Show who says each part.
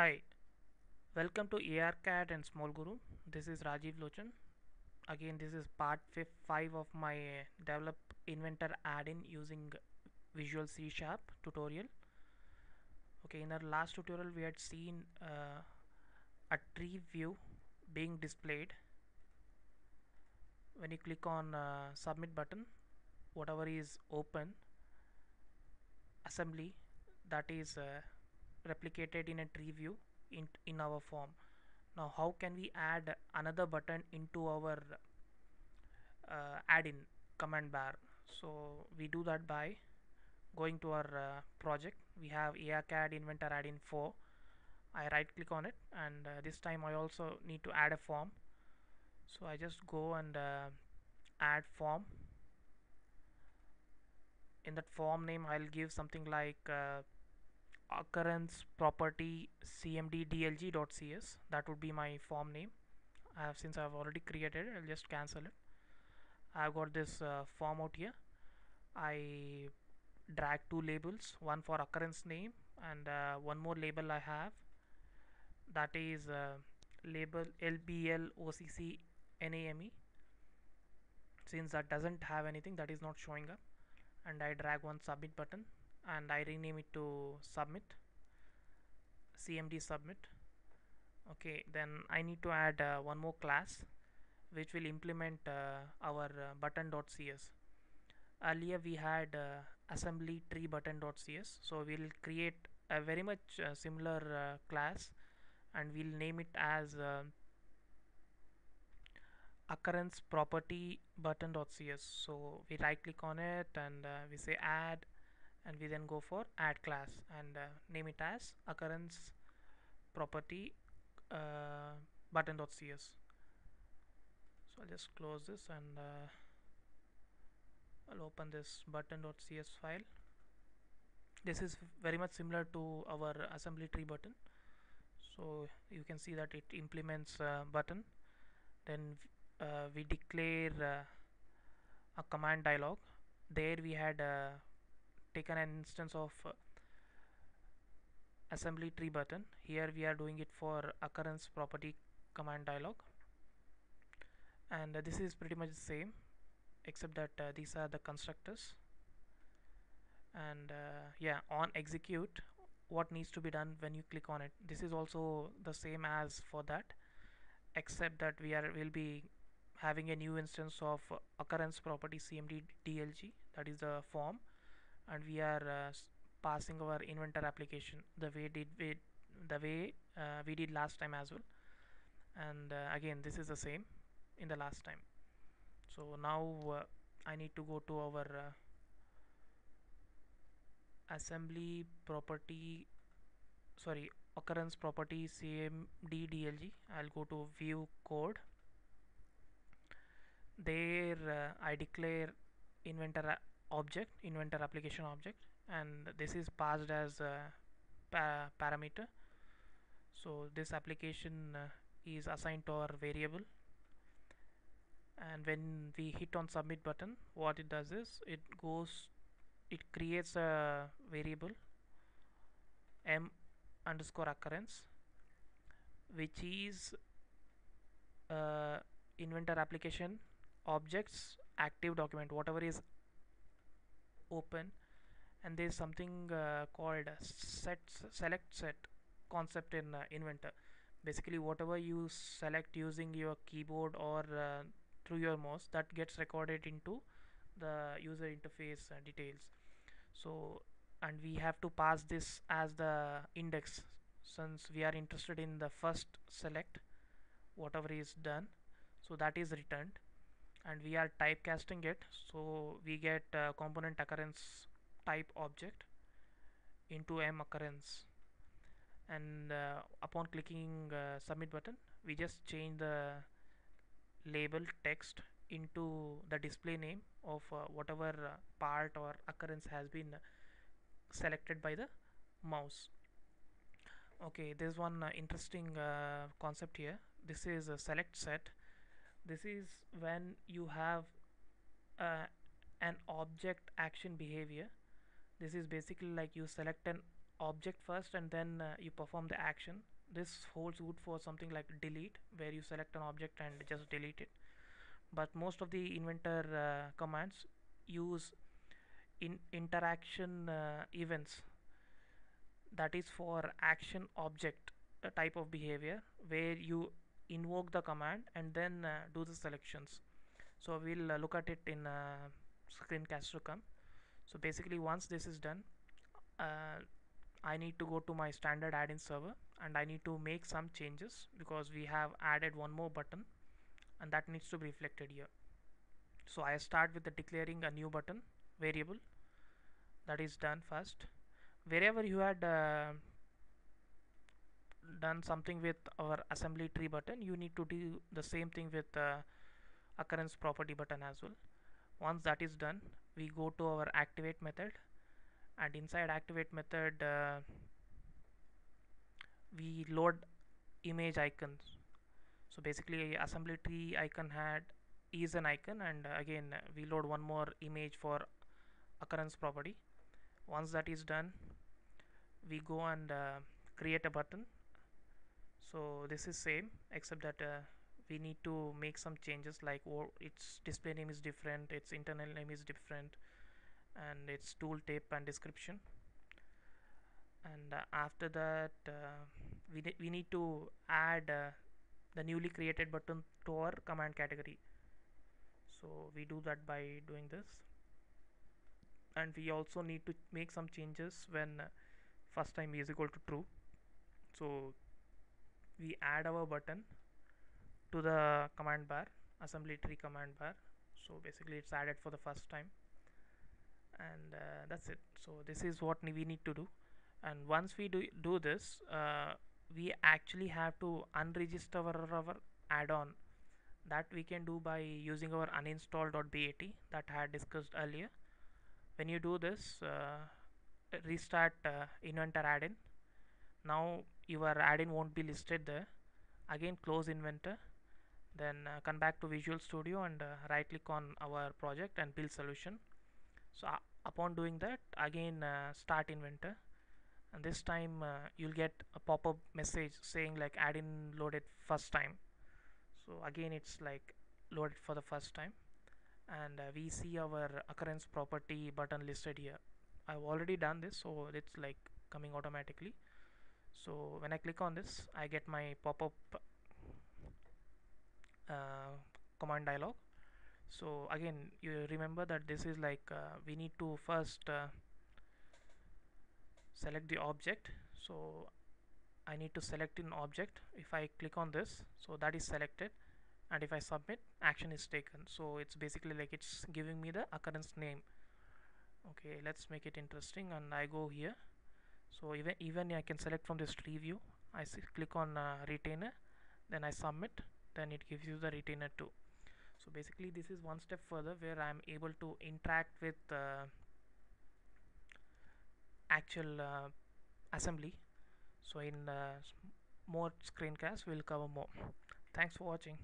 Speaker 1: Hi, welcome to ARCAD and Small Guru. This is Rajeev Lochan. Again, this is part fif- 5 of my uh, develop inventor add-in using Visual C Sharp tutorial. Okay, in our last tutorial we had seen uh, a tree view being displayed. When you click on uh, submit button, whatever is open assembly that is uh, replicated in a tree view in, in our form. Now how can we add another button into our uh, add-in command bar? So we do that by going to our uh, project. We have ARCAD inventor add-in 4. I right click on it and uh, this time I also need to add a form. So I just go and uh, add form. In that form name I'll give something like uh, occurrence property cmddlg.cs that would be my form name. I have since I've already created it I'll just cancel it. I've got this uh, form out here. I drag two labels one for occurrence name and uh, one more label I have. That is uh, label LBL OCC NAME since that doesn't have anything that is not showing up. And I drag one submit button and I rename it to submit cmd submit. Okay then I need to add uh, one more class which will implement uh, our uh, button.cs earlier we had uh, assembly tree button.cs so we'll create a very much uh, similar uh, class and we'll name it as occurrence property button.cs so we right click on it and we say add and we then go for add class and uh, name it as occurrence property uh, button.cs so I'll just close this and uh, I'll open this button.cs file. This is very much similar to our assembly tree button. So you can see that it implements uh, button. Then uh, we declare uh, a command dialog. There we had taken an instance of uh, assembly tree button. Here we are doing it for occurrence property command dialog. And uh, this is pretty much the same except that uh, these are the constructors. And yeah on execute what needs to be done when you click on it? This is also the same as for that except that we are will be having a new instance of occurrence property cmd dlg that is the form and we are uh, passing our inventor application the way did we the way uh, we did last time as well. And uh, again this is the same in the last time. So now I need to go to our assembly property sorry occurrence property cmddlg I'll go to view code. There uh, I declare inventor object inventor application object and this is passed as a pa parameter. So this application uh, is assigned to our variable. And when we hit on submit button what it does is it goes it creates a variable m underscore occurrence which is uh, inventor application objects active document. Whatever is open and there is something uh, called set select set concept in uh, inventor. Basically whatever you select using your keyboard or uh, through your mouse that gets recorded into the user interface uh, details. So and we have to pass this as the index. Since we are interested in the first select whatever is done so that is returned and we are typecasting it. So we get uh, component occurrence type object into m occurrence. And uh, upon clicking uh, submit button we just change the label text into the display name of uh, whatever uh, part or occurrence has been selected by the mouse. Okay there's one uh, interesting concept here. This is a select set this is when you have uh, an object action behavior. This is basically like you select an object first and then uh, you perform the action. This holds good for something like delete where you select an object and just delete it. But most of the inventor uh, commands use in interaction uh, events. That is for action object uh, type of behavior where you invoke the command and then uh, do the selections. So we'll uh, look at it in uh, screencast to come. So basically once this is done uh, I need to go to my standard add-in server and I need to make some changes because we have added one more button and that needs to be reflected here. So I start with the declaring a new button variable. That is done first. Wherever you had uh, done something with our assembly tree button you need to do the same thing with uh, occurrence property button as well. Once that is done we go to our activate method and inside activate method uh, we load image icons. So basically assembly tree icon had is an icon and again we load one more image for occurrence property. Once that is done we go and uh, create a button so this is same except that uh, we need to make some changes like its display name is different its internal name is different and its tooltip and description. And uh, after that uh, we, we need to add uh, the newly created button to our command category. So we do that by doing this. And we also need to make some changes when uh, first time is equal to true. So we add our button to the command bar assembly tree command bar. So basically it's added for the first time. And uh, that's it. So this is what we need to do. And once we do, do this uh, we actually have to unregister our, our add-on that we can do by using our uninstall.bat that I had discussed earlier. When you do this uh, restart uh, inventor add-in. Now your add-in won't be listed there. Again close inventor. Then uh, come back to Visual Studio and uh, right click on our project and build solution. So uh, upon doing that again uh, start inventor. And this time uh, you'll get a pop-up message saying like add-in loaded first time. So again it's like loaded for the first time. And uh, we see our occurrence property button listed here. I've already done this so it's like coming automatically so when I click on this I get my pop-up uh, command dialog. So again you remember that this is like uh, we need to first uh, select the object. So I need to select an object. If I click on this so that is selected. And if I submit action is taken. So it's basically like it's giving me the occurrence name. Okay let's make it interesting. And I go here so even even I can select from this tree view I click on uh, retainer. Then I submit. Then it gives you the retainer too. So basically this is one step further where I'm able to interact with uh, actual uh, assembly. So in uh, more screencasts we'll cover more. Thanks for watching